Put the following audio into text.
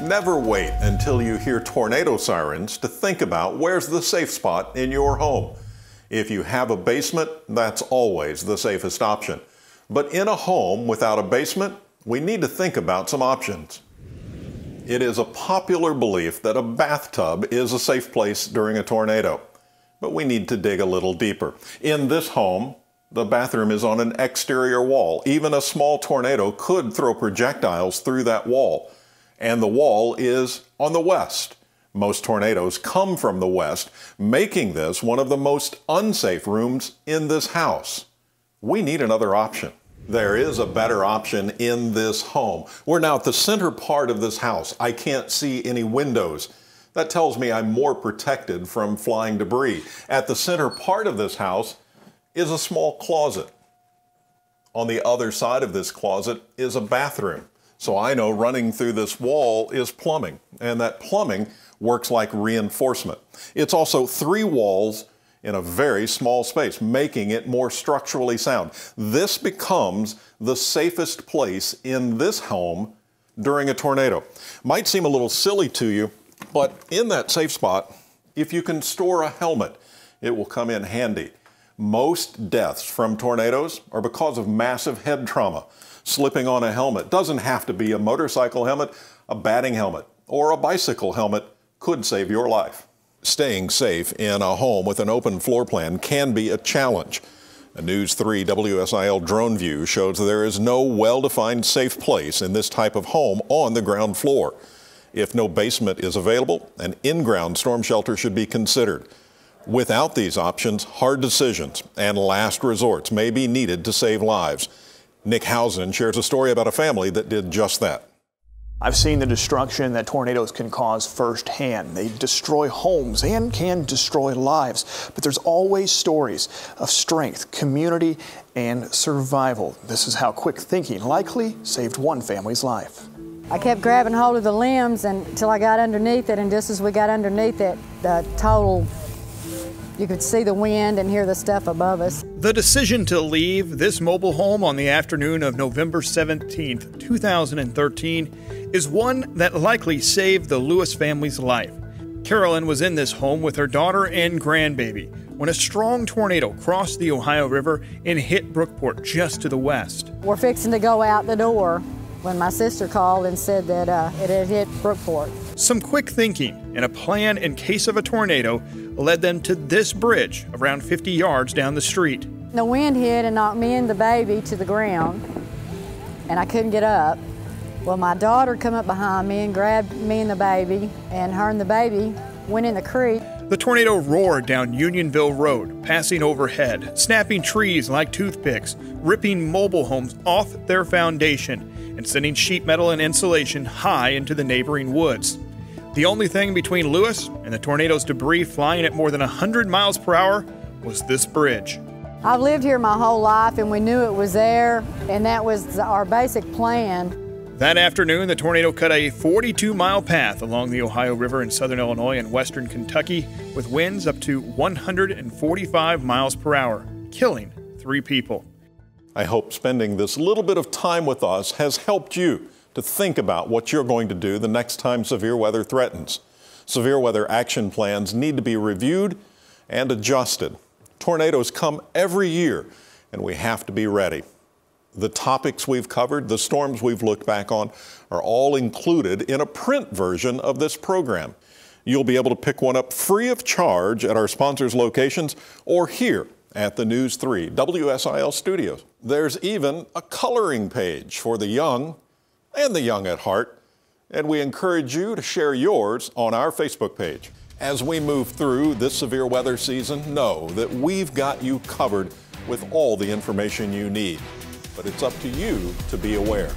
Never wait until you hear tornado sirens to think about where's the safe spot in your home. If you have a basement, that's always the safest option. But in a home without a basement, we need to think about some options. It is a popular belief that a bathtub is a safe place during a tornado, but we need to dig a little deeper. In this home, the bathroom is on an exterior wall. Even a small tornado could throw projectiles through that wall and the wall is on the west. Most tornadoes come from the west, making this one of the most unsafe rooms in this house. We need another option. There is a better option in this home. We're now at the center part of this house. I can't see any windows. That tells me I'm more protected from flying debris. At the center part of this house is a small closet. On the other side of this closet is a bathroom. So I know running through this wall is plumbing, and that plumbing works like reinforcement. It's also three walls in a very small space, making it more structurally sound. This becomes the safest place in this home during a tornado. Might seem a little silly to you, but in that safe spot, if you can store a helmet, it will come in handy. Most deaths from tornadoes are because of massive head trauma slipping on a helmet. Doesn't have to be a motorcycle helmet, a batting helmet, or a bicycle helmet could save your life. Staying safe in a home with an open floor plan can be a challenge. A News 3 WSIL drone view shows there is no well-defined safe place in this type of home on the ground floor. If no basement is available, an in-ground storm shelter should be considered. Without these options, hard decisions and last resorts may be needed to save lives. Nick Hausen shares a story about a family that did just that. I've seen the destruction that tornadoes can cause firsthand. They destroy homes and can destroy lives. But there's always stories of strength, community, and survival. This is how quick thinking likely saved one family's life. I kept grabbing hold of the limbs until I got underneath it, and just as we got underneath it, the total you could see the wind and hear the stuff above us. The decision to leave this mobile home on the afternoon of November 17, 2013, is one that likely saved the Lewis family's life. Carolyn was in this home with her daughter and grandbaby when a strong tornado crossed the Ohio River and hit Brookport just to the west. We're fixing to go out the door when my sister called and said that uh, it had hit Brookport. Some quick thinking and a plan in case of a tornado led them to this bridge around 50 yards down the street. The wind hit and knocked me and the baby to the ground, and I couldn't get up. Well, my daughter come up behind me and grabbed me and the baby, and her and the baby went in the creek. The tornado roared down Unionville Road, passing overhead, snapping trees like toothpicks, ripping mobile homes off their foundation, and sending sheet metal and insulation high into the neighboring woods. The only thing between Lewis and the tornado's debris flying at more than 100 miles per hour was this bridge. I've lived here my whole life and we knew it was there, and that was our basic plan. That afternoon, the tornado cut a 42 mile path along the Ohio River in southern Illinois and western Kentucky with winds up to 145 miles per hour, killing three people. I hope spending this little bit of time with us has helped you to think about what you're going to do the next time severe weather threatens. Severe weather action plans need to be reviewed and adjusted. Tornadoes come every year, and we have to be ready. The topics we've covered, the storms we've looked back on, are all included in a print version of this program. You'll be able to pick one up free of charge at our sponsors' locations or here at the News 3 WSIL studios. There's even a coloring page for the young and the young at heart, and we encourage you to share yours on our Facebook page. As we move through this severe weather season, know that we've got you covered with all the information you need. But it's up to you to be aware.